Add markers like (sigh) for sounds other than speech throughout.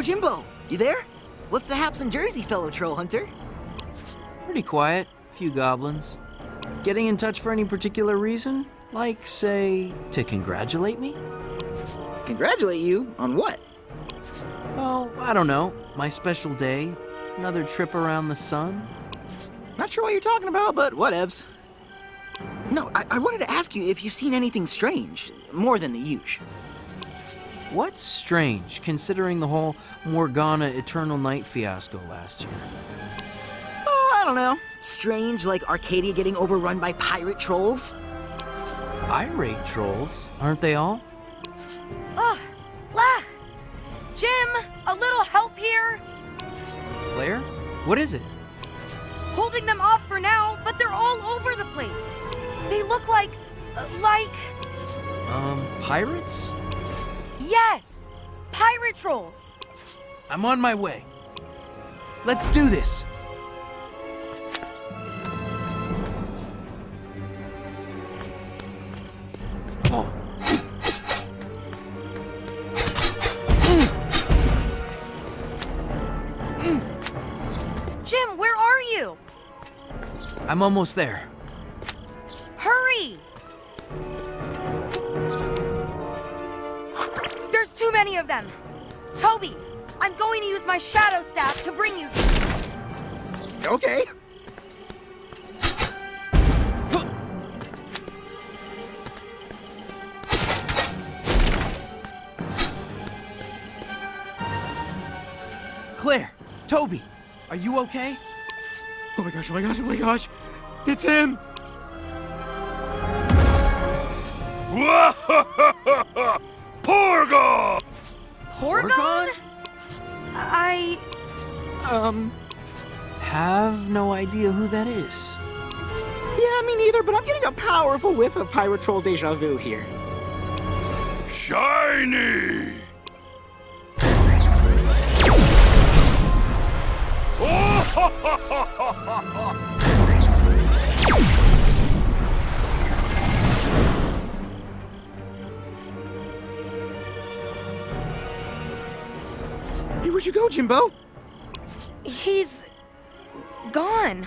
Yo, Jimbo, you there? What's the haps in Jersey, fellow troll hunter? Pretty quiet. Few goblins. Getting in touch for any particular reason? Like, say, to congratulate me? Congratulate you on what? Oh, I don't know. My special day. Another trip around the sun. Not sure what you're talking about, but whatevs. No, I, I wanted to ask you if you've seen anything strange, more than the usual. What's strange, considering the whole Morgana Eternal Night fiasco last year? Oh, I don't know. Strange, like Arcadia getting overrun by pirate trolls? Irate trolls, aren't they all? Ugh! Lah! Jim, a little help here? Claire? What is it? Holding them off for now, but they're all over the place. They look like. Uh, like. Um, pirates? Yes! Pirate trolls! I'm on my way. Let's do this. Oh. Jim, where are you? I'm almost there. Them. Toby, I'm going to use my shadow staff to bring you. Okay. Claire, Toby, are you okay? Oh my gosh, oh my gosh, oh my gosh. It's him. (laughs) Porgon! Porgon? I. Um, Have no idea who that is. yeah, me neither, but I'm getting a powerful whiff of pirate troll deja vu here. Shiny! (laughs) Hey, where'd you go, Jimbo? He's. gone.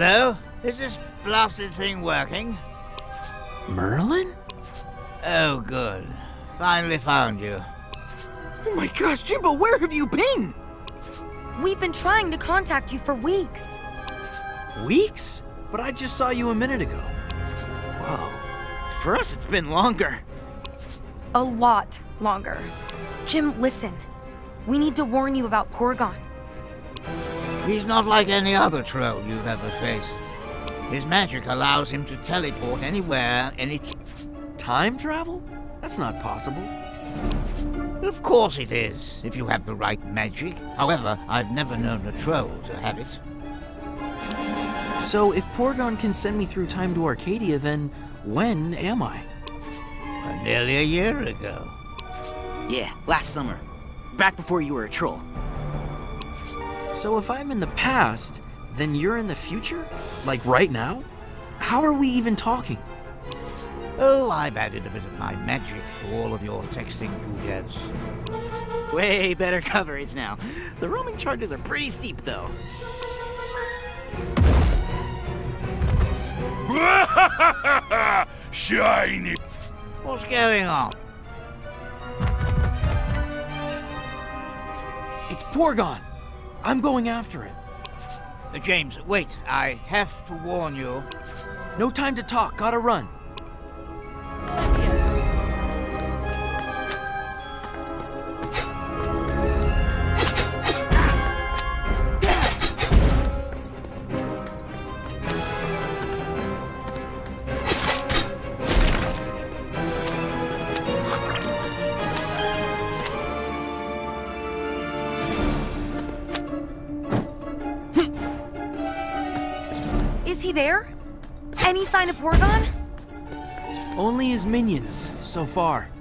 Hello? Is this blasted thing working? Merlin? Oh, good. Finally found you. Oh my gosh, Jimbo, where have you been? We've been trying to contact you for weeks. Weeks? But I just saw you a minute ago. Whoa. For us, it's been longer. A lot longer. Jim, listen. We need to warn you about Porgon. He's not like any other troll you've ever faced. His magic allows him to teleport anywhere, any. Time travel? That's not possible. Of course it is, if you have the right magic. However, I've never known a troll to have it. So if Porgon can send me through time to Arcadia, then when am I? Uh, nearly a year ago. Yeah, last summer. Back before you were a troll. So if I'm in the past, then you're in the future? Like right now? How are we even talking? Oh, I've added a bit of my magic to all of your texting Juliets. Way better coverage now. The roaming charges are pretty steep, though. (laughs) Shiny! What's going on? It's Porgon! I'm going after it. Uh, James, wait. I have to warn you. No time to talk, gotta run. So far.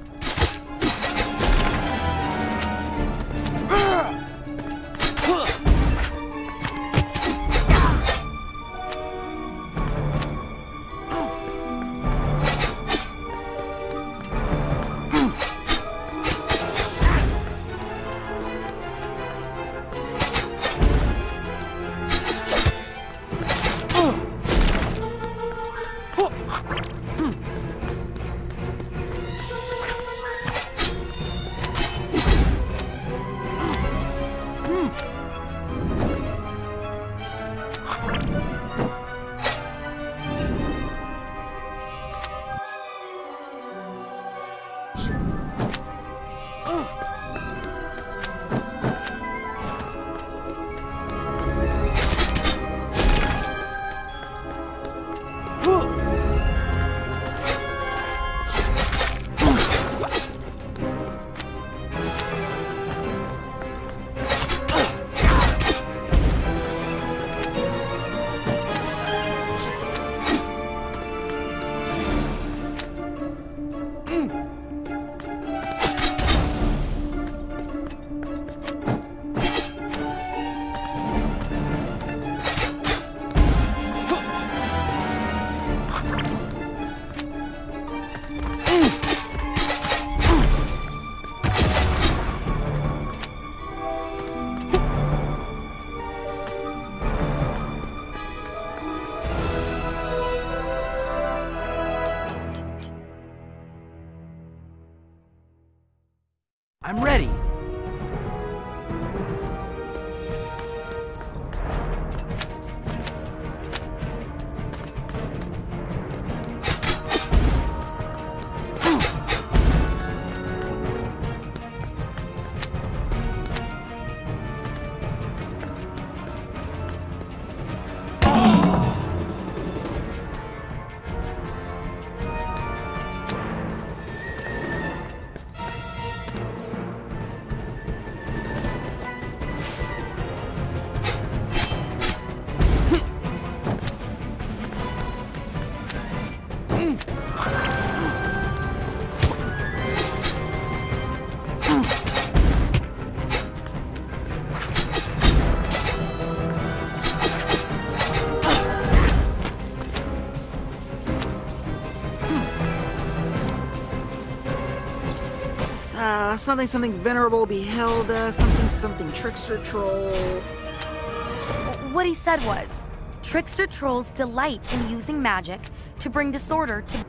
Uh, something, something venerable beheld, uh, something, something trickster troll. What he said was, trickster trolls delight in using magic to bring disorder to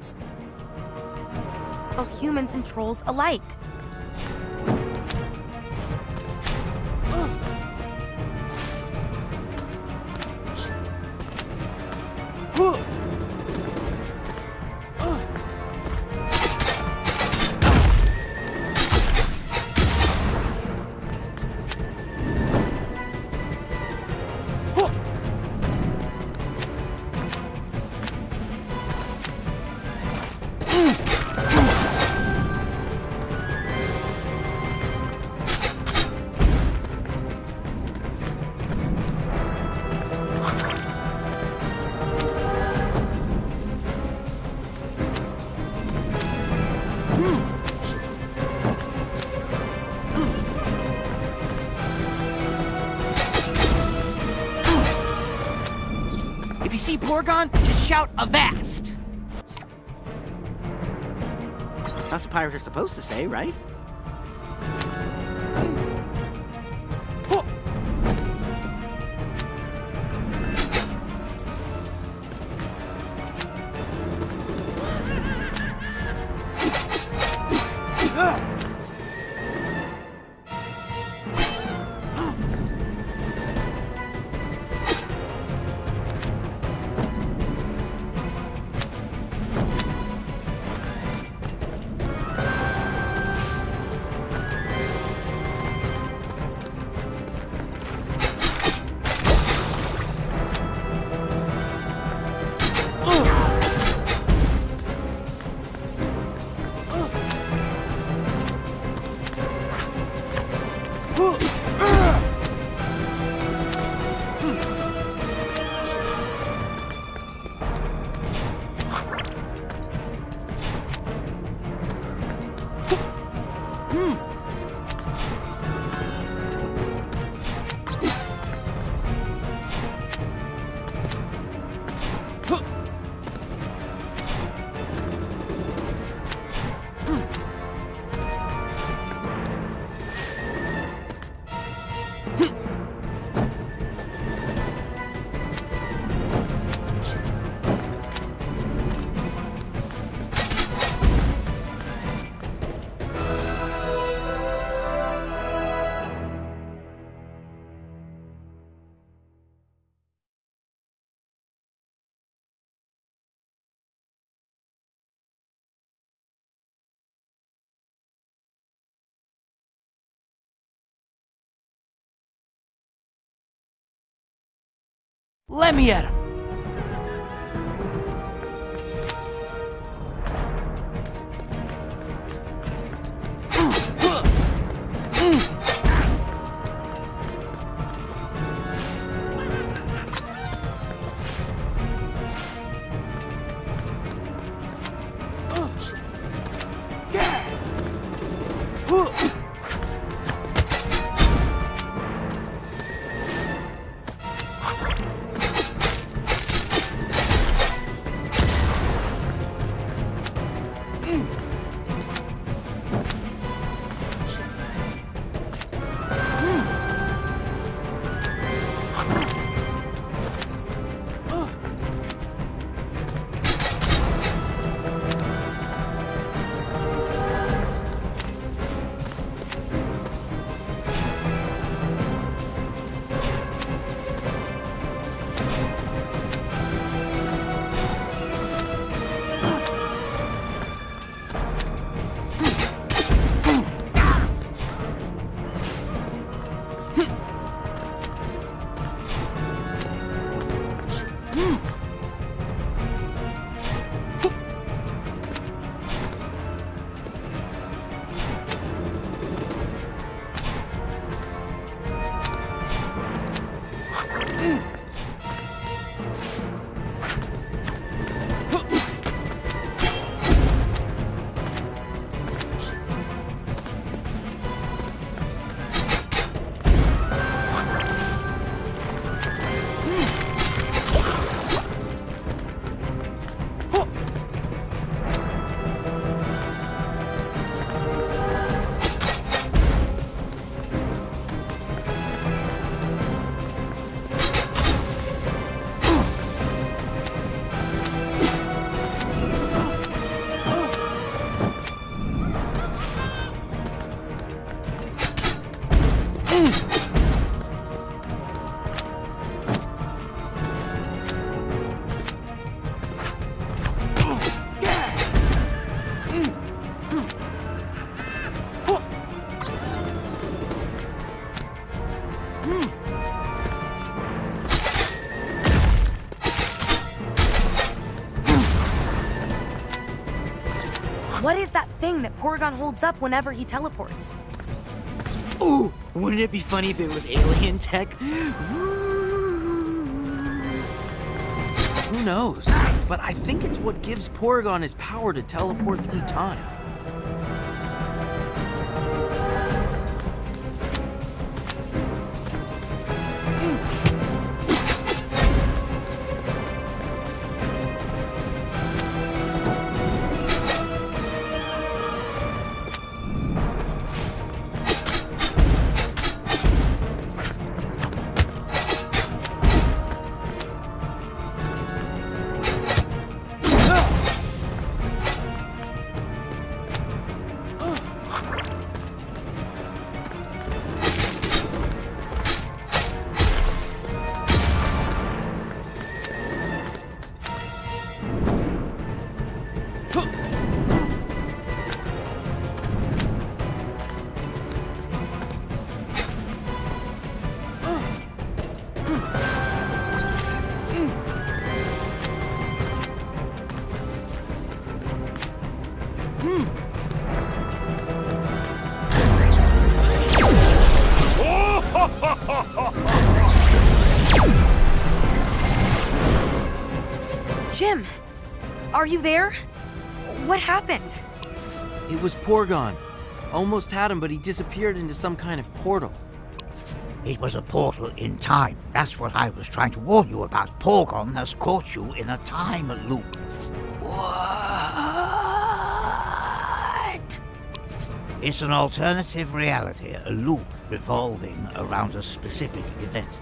both humans and trolls alike. If you see Porgon, just shout Avast! That's what pirates are supposed to say, right? Let me at him! What is that thing that Porgon holds up whenever he teleports? Ooh, wouldn't it be funny if it was alien tech? Who knows? But I think it's what gives Porgon his power to teleport through time. You there? What happened? It was Porgon. Almost had him, but he disappeared into some kind of portal. It was a portal in time. That's what I was trying to warn you about. Porgon has caught you in a time loop. What? It's an alternative reality, a loop revolving around a specific event.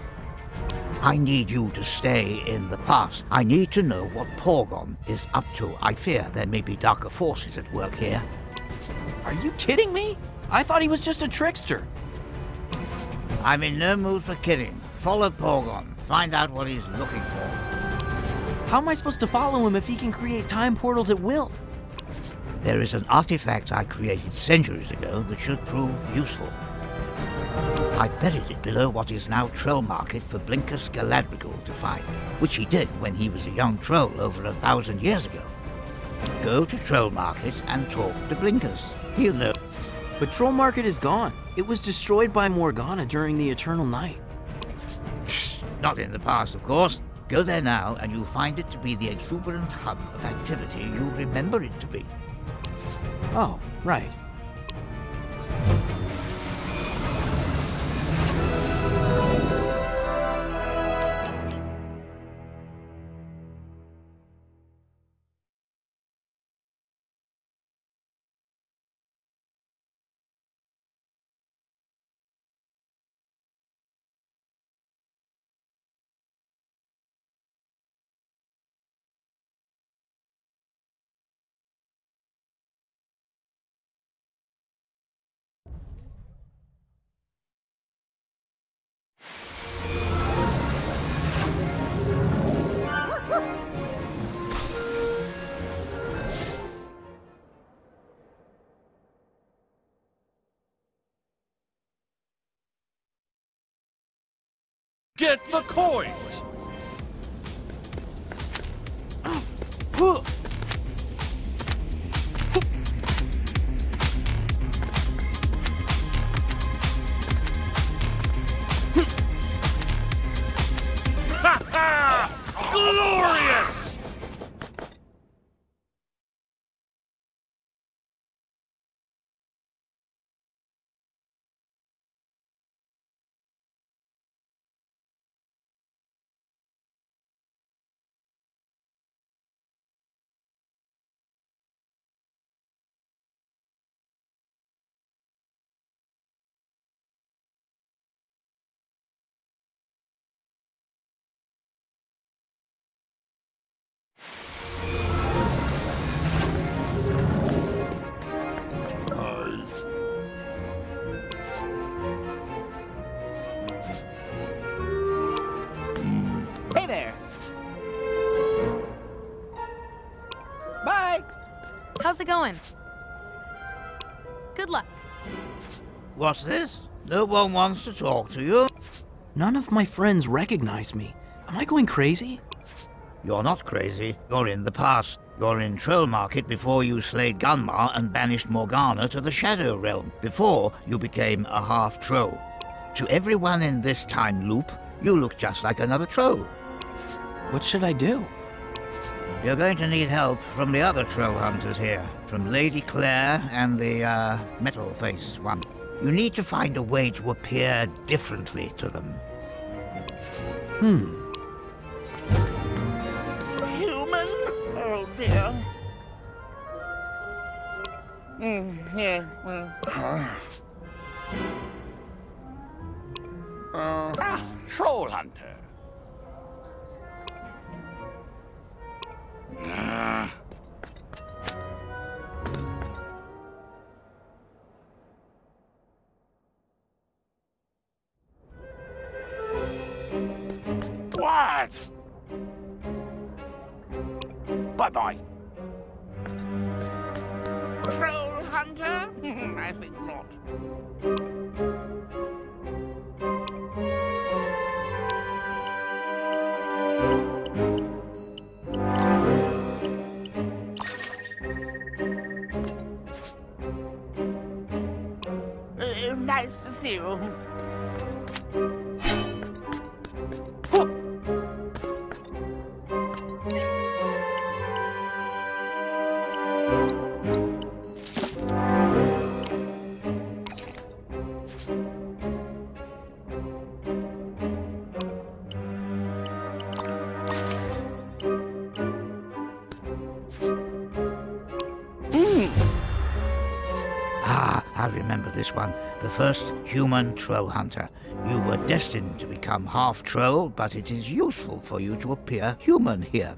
I need you to stay in the past. I need to know what Porgon is up to. I fear there may be darker forces at work here. Are you kidding me? I thought he was just a trickster. I'm in no mood for kidding. Follow Porgon. Find out what he's looking for. How am I supposed to follow him if he can create time portals at will? There is an artifact I created centuries ago that should prove useful. I buried it below what is now Troll Market for Blinkus Galadrigal to find, which he did when he was a young troll over a thousand years ago. Go to Troll Market and talk to Blinkus. He'll know. But Troll Market is gone. It was destroyed by Morgana during the Eternal Night. Not in the past, of course. Go there now, and you'll find it to be the exuberant hub of activity you remember it to be. Oh, right. Get the coins! How's it going? Good luck. What's this? No one wants to talk to you? None of my friends recognize me. Am I going crazy? You're not crazy. You're in the past. You're in Troll Market before you slayed Gunmar and banished Morgana to the Shadow Realm, before you became a half-troll. To everyone in this time loop, you look just like another troll. What should I do? You're going to need help from the other troll hunters here, from Lady Claire and the, uh, metal face one. You need to find a way to appear differently to them. Hmm. Human? Oh dear. Mm, yeah, well. Uh, Ah, Troll Hunter. What? Bye-bye. troll hunter? (laughs) I think not. See you. Ah, I remember this one. The first human troll hunter. You were destined to become half troll, but it is useful for you to appear human here.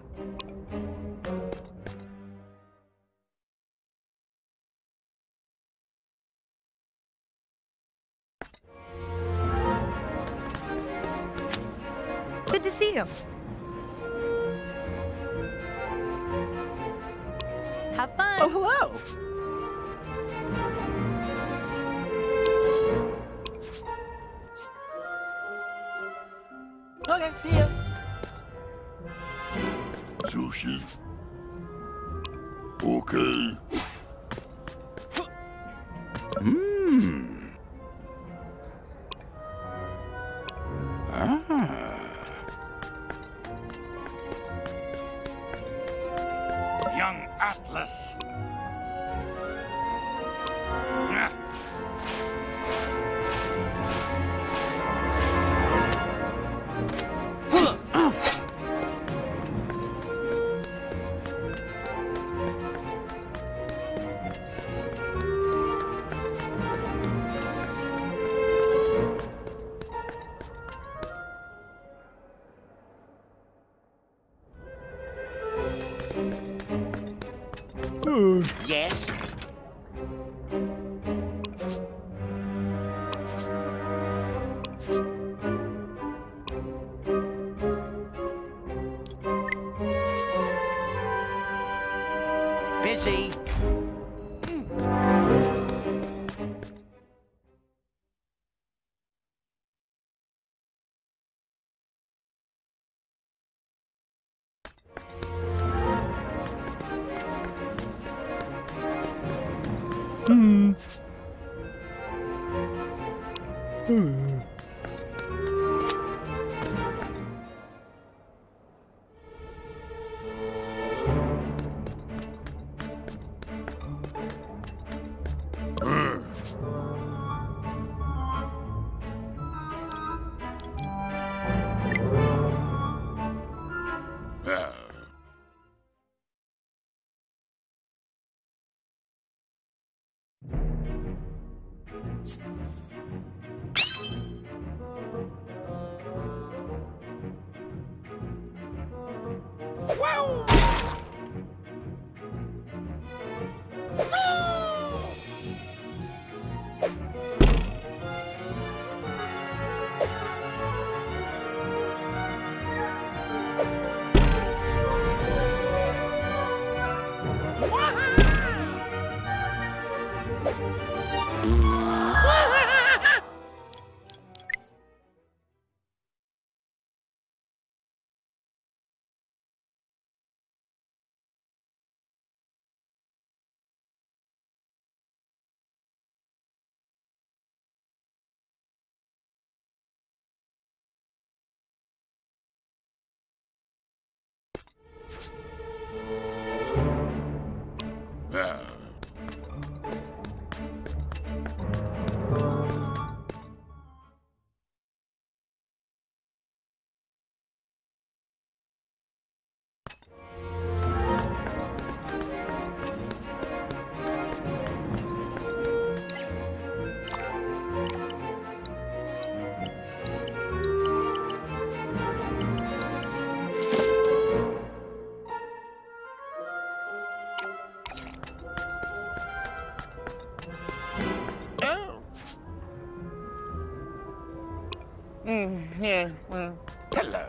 Yeah, well. Hello.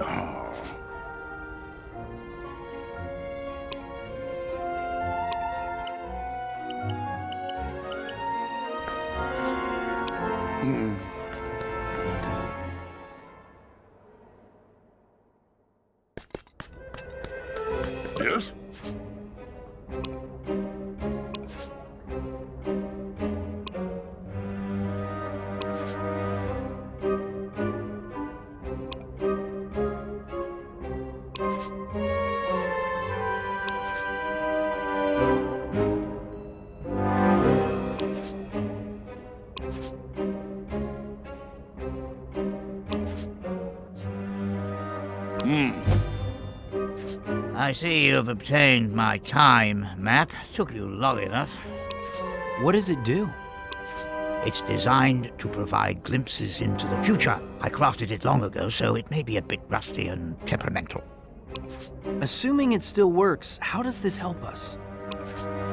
Oh. Mm. See you've obtained my time map. Took you long enough. What does it do? It's designed to provide glimpses into the future. I crafted it long ago, so it may be a bit rusty and temperamental. Assuming it still works, how does this help us?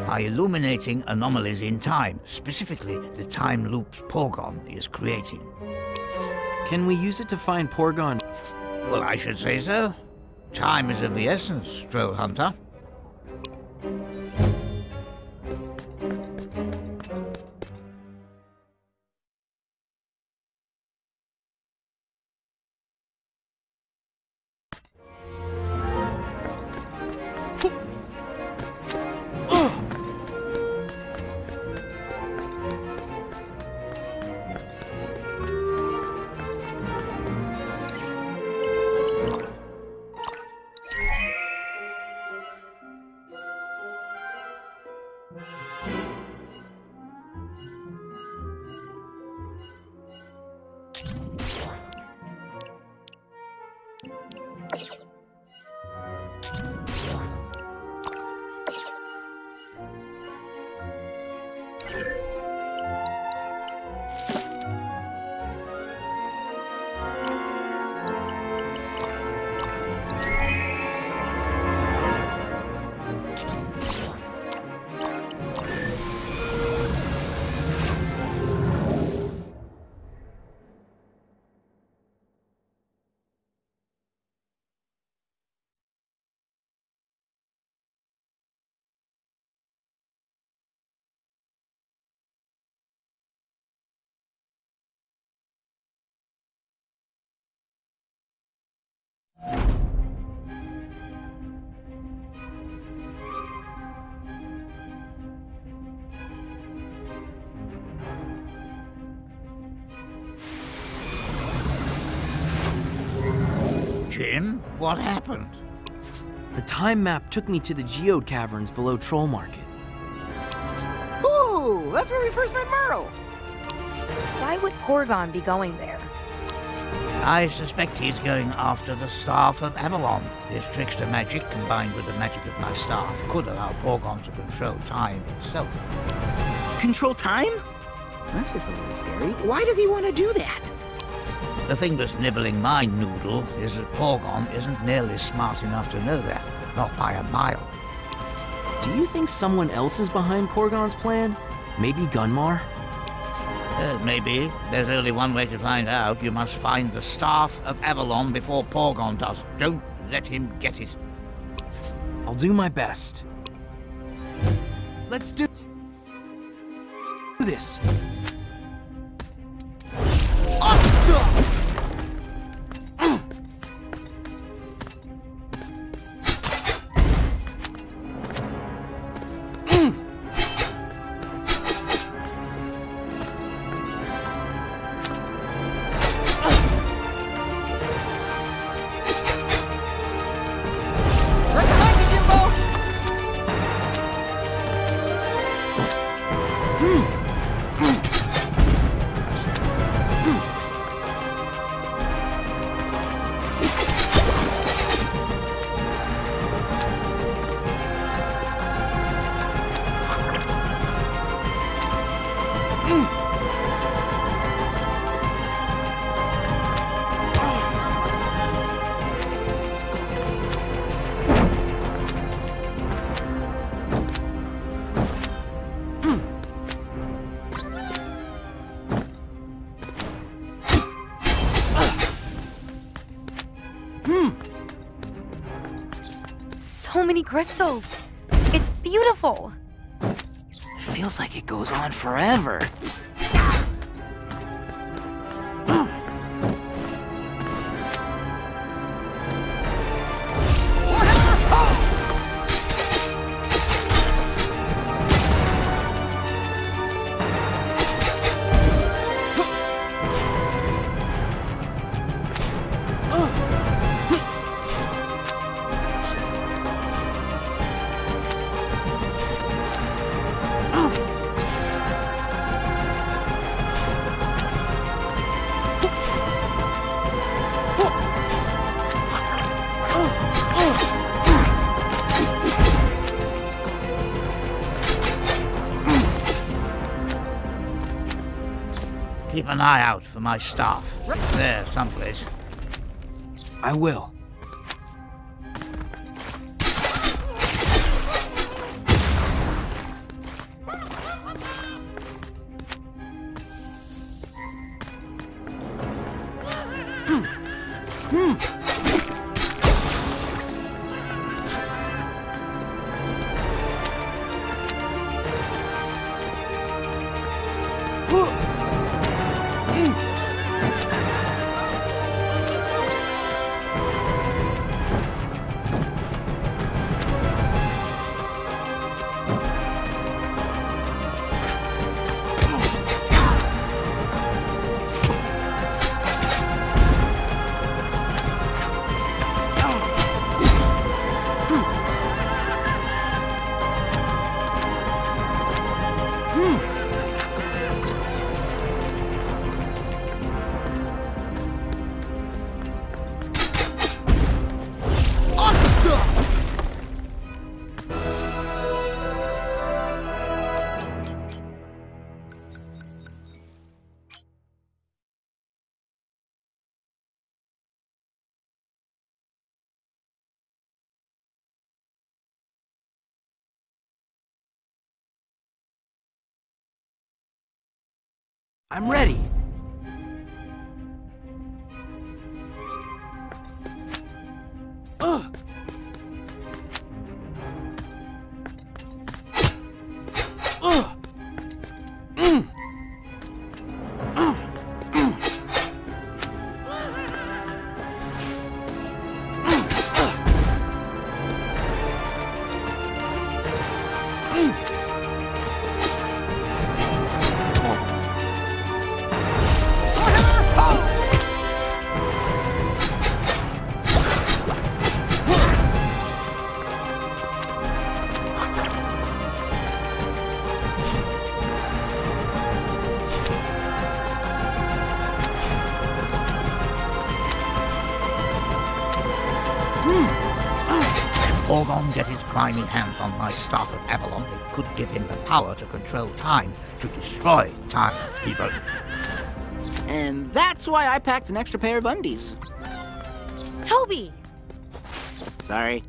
By illuminating anomalies in time, specifically the time loops Porgon is creating. Can we use it to find Porgon? Well, I should say so. Time is of the essence, Troll Hunter. Jim, what happened? The time map took me to the geode caverns below Troll Market. Ooh, that's where we first met Merle. Why would Porgon be going there? I suspect he's going after the Staff of Avalon. This trickster magic, combined with the magic of my staff, could allow Porgon to control time itself. Control time? That's just a little scary. Why does he want to do that? The thing that's nibbling my noodle is that Porgon isn't nearly smart enough to know that. Not by a mile. Do you think someone else is behind Porgon's plan? Maybe Gunmar? Uh, maybe. There's only one way to find out. You must find the Staff of Avalon before Porgon does. Don't let him get it. I'll do my best. Let's do this. Right crystals. It's beautiful. Feels like it goes on forever. An eye out for my staff. There someplace. I will. I'm ready. Ugh. Hands on my Staff of Avalon, it could give him the power to control time, to destroy time, even. And that's why I packed an extra pair of undies. Toby! Sorry.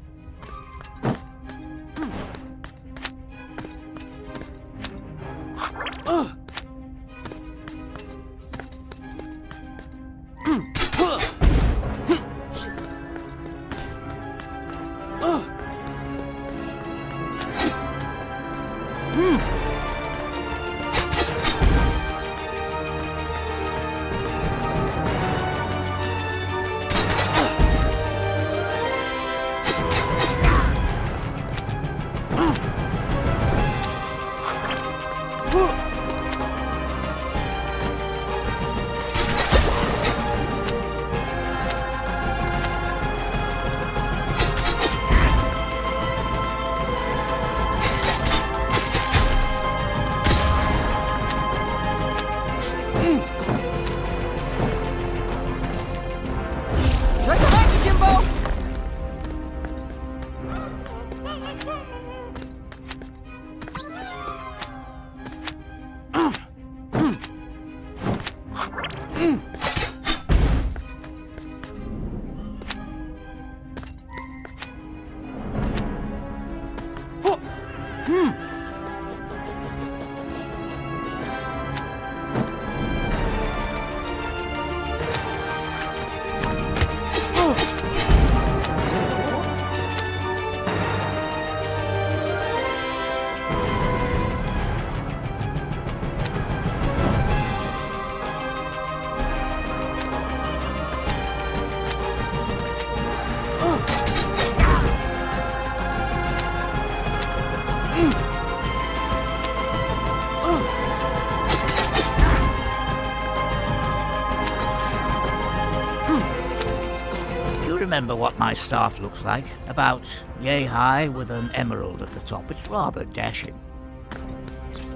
Remember what my staff looks like? About yay high with an emerald at the top. It's rather dashing.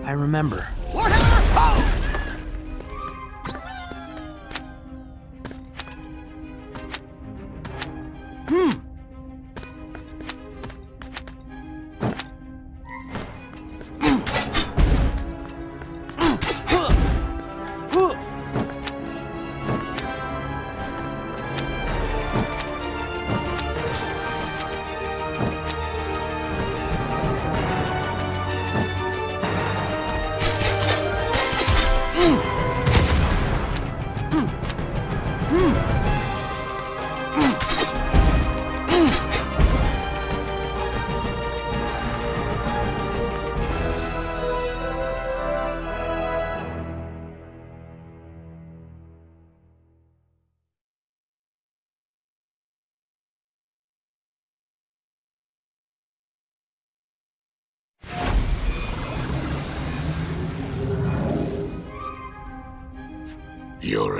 I remember.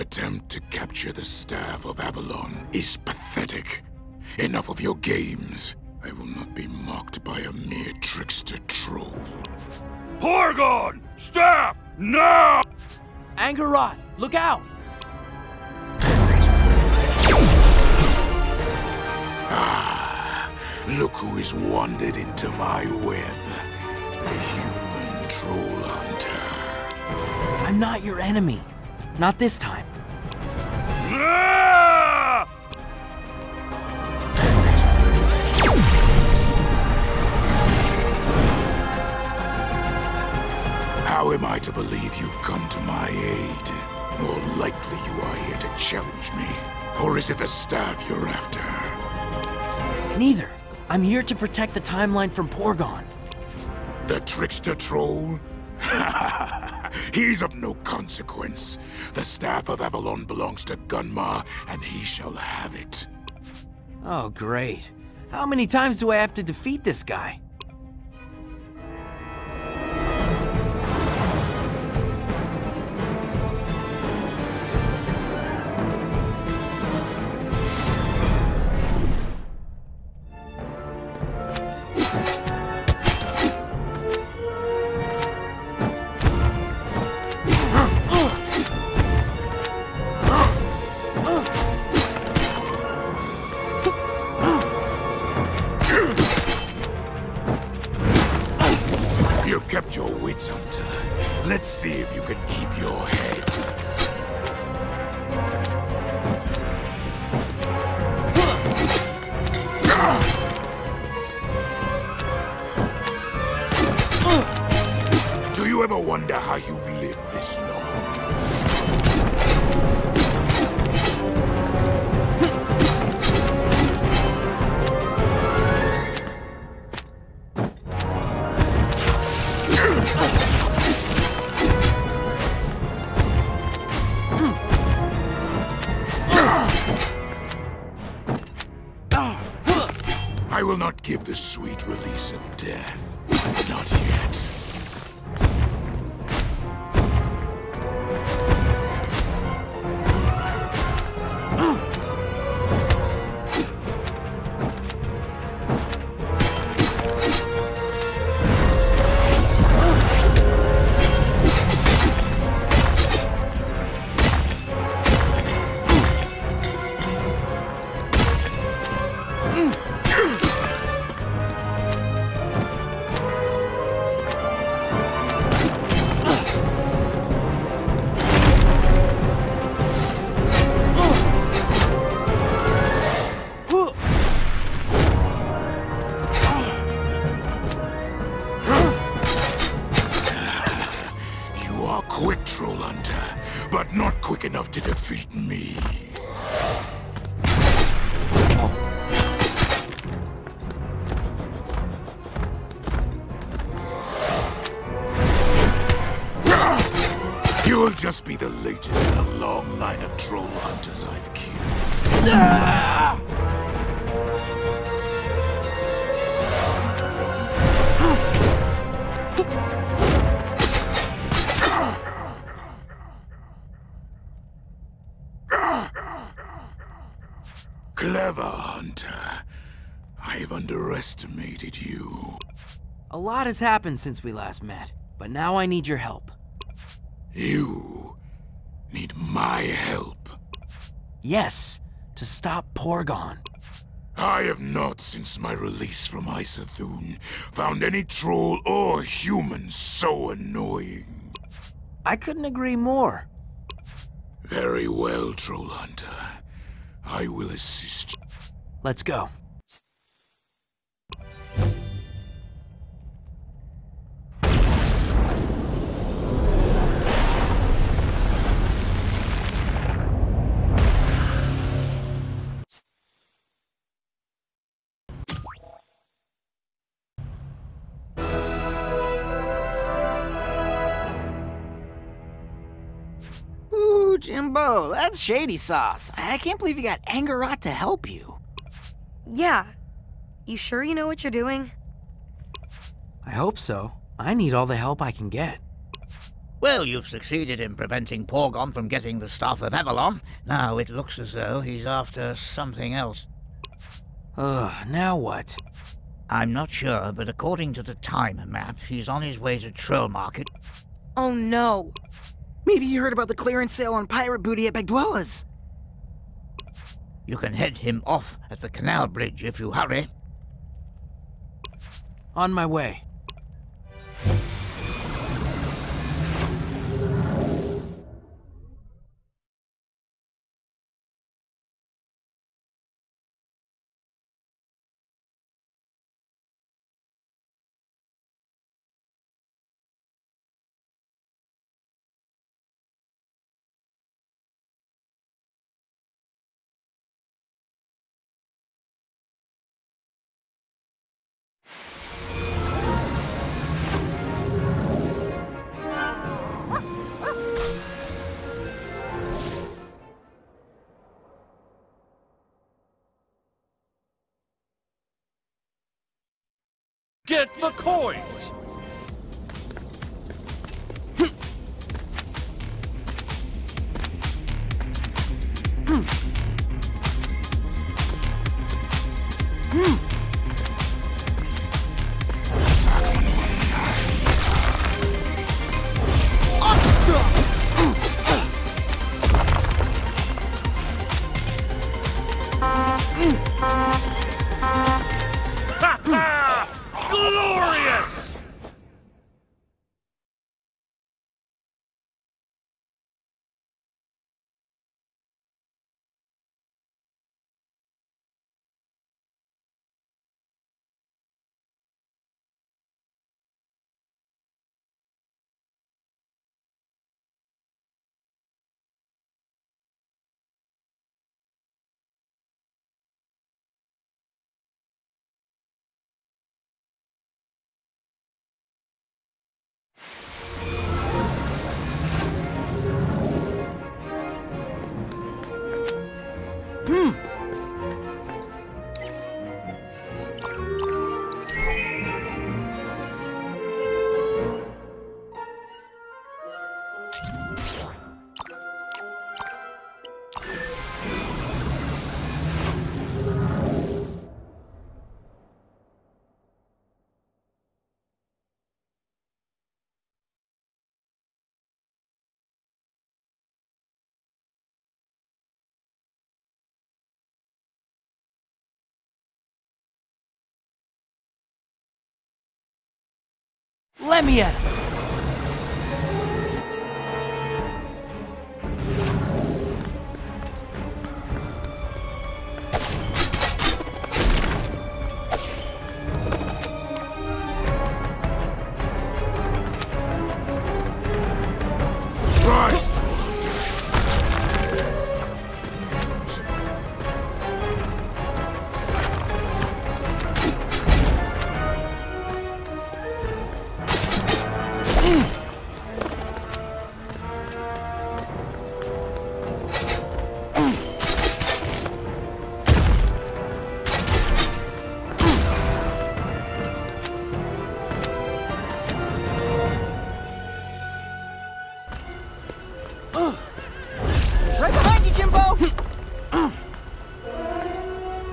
Attempt to capture the Staff of Avalon is pathetic. Enough of your games. I will not be mocked by a mere trickster troll. Porgon! Staff! Now! Angor Rot, look out! Ah, Look who has wandered into my web. The human troll hunter. I'm not your enemy. Not this time. How am I to believe you've come to my aid? More likely you are here to challenge me. Or is it the staff you're after? Neither. I'm here to protect the timeline from Porgon. The trickster troll? (laughs) He's of no consequence. The staff of Avalon belongs to Gunmar, and he shall have it. Oh, great. How many times do I have to defeat this guy? Be the latest in a long line of troll hunters I've killed. Ah! Clever hunter. I've underestimated you. A lot has happened since we last met, but now I need your help. You need my help. Yes, to stop Porgon. I have not, since my release from Isathun, found any troll or human so annoying. I couldn't agree more. Very well, Troll Hunter. I will assist you. Let's go. Ooh, Jimbo, that's shady sauce. I can't believe you got Angor Rot to help you. Yeah. You sure you know what you're doing? I hope so. I need all the help I can get. Well, you've succeeded in preventing Porgon from getting the Staff of Avalon. Now it looks as though he's after something else. Ugh, now what? I'm not sure, but according to the time map, he's on his way to Troll Market. Oh no. Maybe you heard about the clearance sale on pirate booty at Bagdwella's. You can head him off at the canal bridge if you hurry. On my way. Get the coins! Let me at him.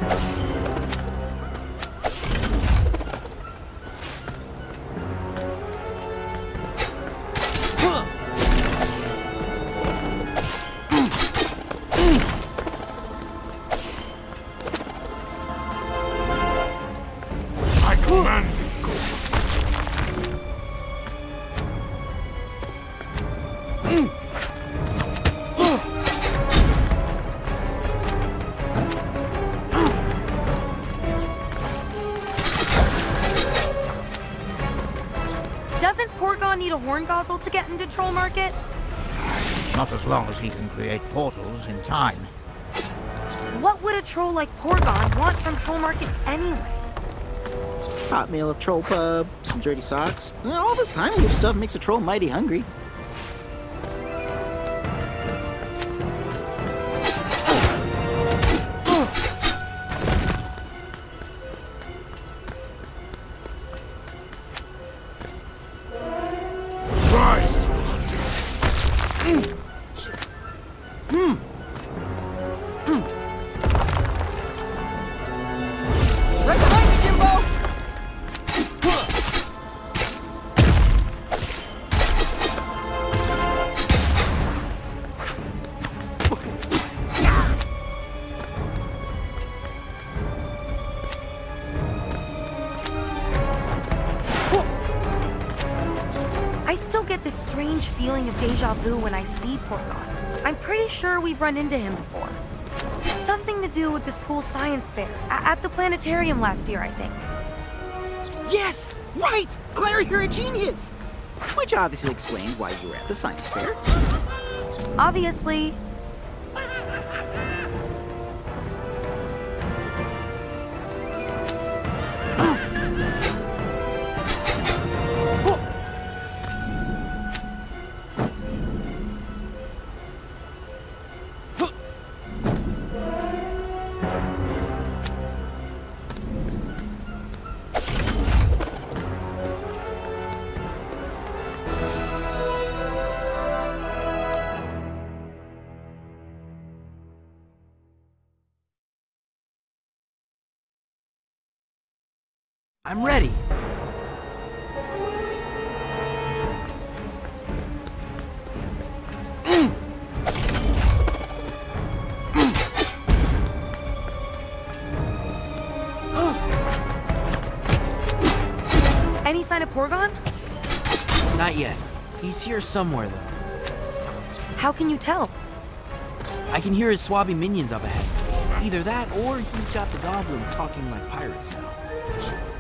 I Porgon need a horngazel to get into Troll Market? Not as long as he can create portals in time. What would a troll like Porgon want from Troll Market anyway? Hot meal, a troll pub, some dirty socks. All this time loop stuff makes a troll mighty hungry. I still get this strange feeling of deja vu when I see Porgon. I'm pretty sure we've run into him before. Something to do with the school science fair at the planetarium last year, I think. Yes! Right! Claire, you're a genius! Which obviously explained why you were at the science fair. Obviously, I'm ready. any sign of Porgon? Not yet. He's here somewhere, though. How can you tell? I can hear his swabby minions up ahead. Either that, or he's got the goblins talking like pirates now.